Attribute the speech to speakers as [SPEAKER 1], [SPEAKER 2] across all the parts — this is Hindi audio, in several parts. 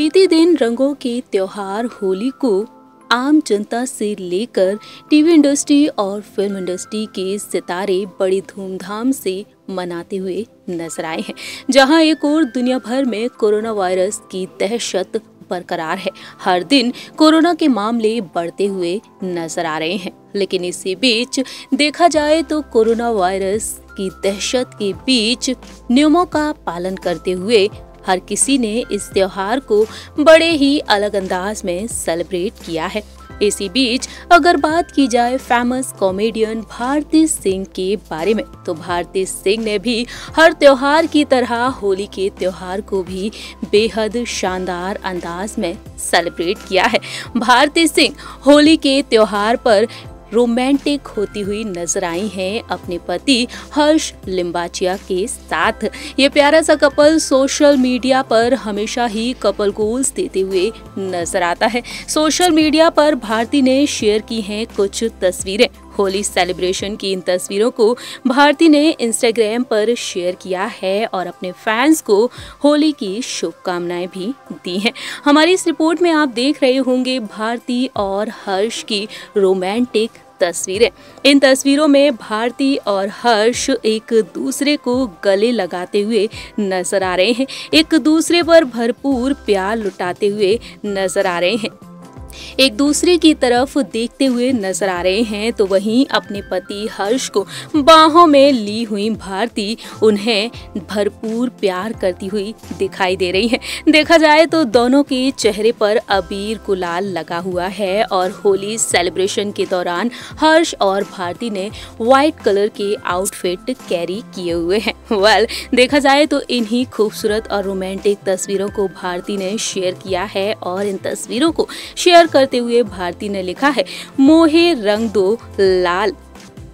[SPEAKER 1] रंगों के त्योहार होली को आम जनता से लेकर टीवी इंडस्ट्री और फ़िल्म इंडस्ट्री के सितारे बड़ी धूमधाम से मनाते हुए नज़र आए हैं। जहाँ एक और दुनिया भर में कोरोना वायरस की दहशत बरकरार है, हर दिन कोरोना के मामले बढ़ते हुए नज़र आ रहे हैं। लेकिन इसी बीच देखा जाए तो कोरोना वायरस की दहशत के बीच नियमों का पालन करते हुए हर किसी ने इस त्योहार को बड़े ही अलग अंदाज में सेलिब्रेट किया है। इसी बीच अगर बात की जाए फ़ेमस कॉमेडियन भारती सिंह के बारे में तो भारती सिंह ने भी हर त्योहार की तरह होली के त्योहार को भी बेहद शानदार अंदाज में सेलिब्रेट किया है। भारती सिंह होली के त्योहार पर रोमांटिक होती हुई नज़र आई हैं अपने पति हर्ष लिम्बाचिया के साथ। ये प्यारा सा कपल सोशल मीडिया पर हमेशा ही कपल गोल्स देते हुए नज़र आता है। सोशल मीडिया पर भारती ने शेयर की हैं कुछ तस्वीरें। होली सेलिब्रेशन की इन तस्वीरों को भारती ने इंस्टाग्राम पर शेयर किया है और अपने फैंस को होली की शुभकामनाएँ भी दी हैं। हमारी इस रिपोर्ट में आप देख रहे होंगे भारती और हर्ष की रोमांटिक तस्वीरें। इन तस्वीरों में भारती और हर्ष एक दूसरे को गले लगाते हुए नज़र आ रहे हैं। एक दूसरे पर भरपूर प्यार लुटाते हुए नज़र आ रहे हैं। एक दूसरे की तरफ़ देखते हुए नज़र आ रहे हैं तो वहीं अपने पति हर्ष को बाहों में ली हुई भारती उन्हें भरपूर प्यार करती हुई दिखाई दे रही है। देखा जाए तो दोनों के चेहरे पर अबीर गुलाल लगा हुआ है और होली सेलिब्रेशन के दौरान हर्ष और भारती ने व्हाइट कलर के आउटफिट कैरी किए हुए हैं। वेल, देखा जाए तो इन्हीं खूबसूरत और रोमांटिक तस्वीरों को भारती ने शेयर किया है और इन तस्वीरों को शेयर शेयर करते हुए भारती ने लिखा है मोहे रंग दो लाल।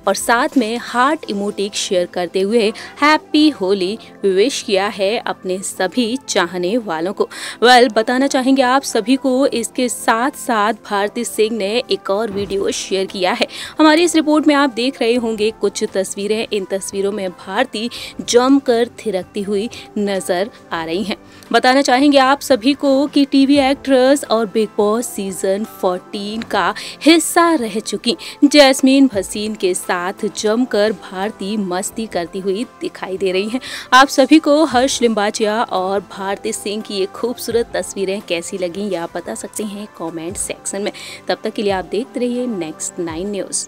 [SPEAKER 1] और साथ में हार्ट इमोटिक शेयर करते हुए हैप्पी होली विश किया है अपने सभी चाहने वालों को। वेल well, बताना चाहेंगे आप सभी को इसके साथ साथ भारती सिंह ने एक और वीडियो शेयर किया है। हमारी इस रिपोर्ट में आप देख रहे होंगे कुछ तस्वीरें। इन तस्वीरों में भारती जमकर थिरकती हुई नज़र आ रही हैं। बताना चाहेंगे आप सभी को कि टीवी एक्ट्रेस और बिग बॉस सीज़न 14 का हिस्सा रह चुकी। जैस्मीन भसीन के साथ जमकर भारती मस्ती करती हुई दिखाई दे रही हैं। आप सभी को हर्ष लिम्बाचिया और भारती सिंह की ये खूबसूरत तस्वीरें कैसी लगी, या बता सकते हैं कमेंट सेक्शन में। तब तक के लिए आप देखते रहिए नेक्स्ट नाइन न्यूज़